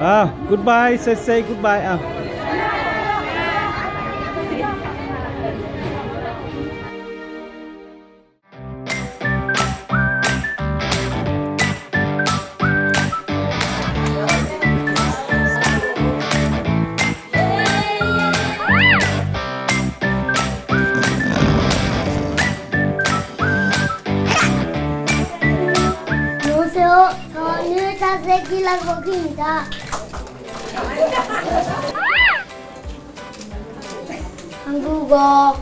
À, goodbye, say say goodbye à. 저는 자세기란 거기입니다. 한국어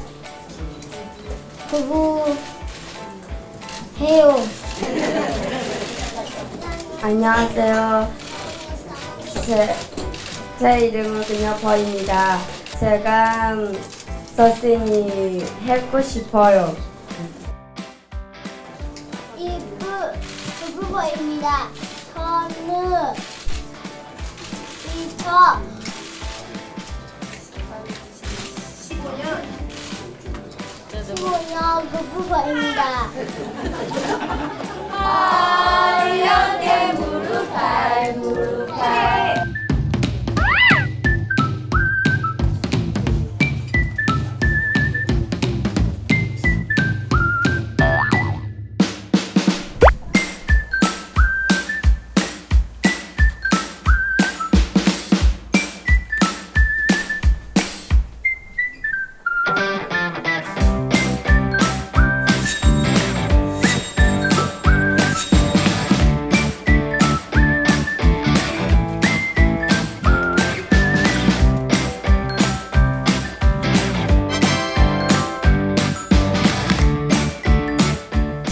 공부해요. 안녕하세요. 제, 제 이름은 그녀퍼입니다. 제가 선생님 하고 싶어요. 국어입니다. 저는 이터 15년 국어입니다.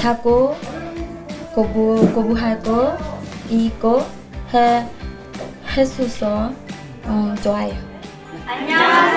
자고 공부 공부하고 이거 해 해줘서 어, 좋아요. 한양한양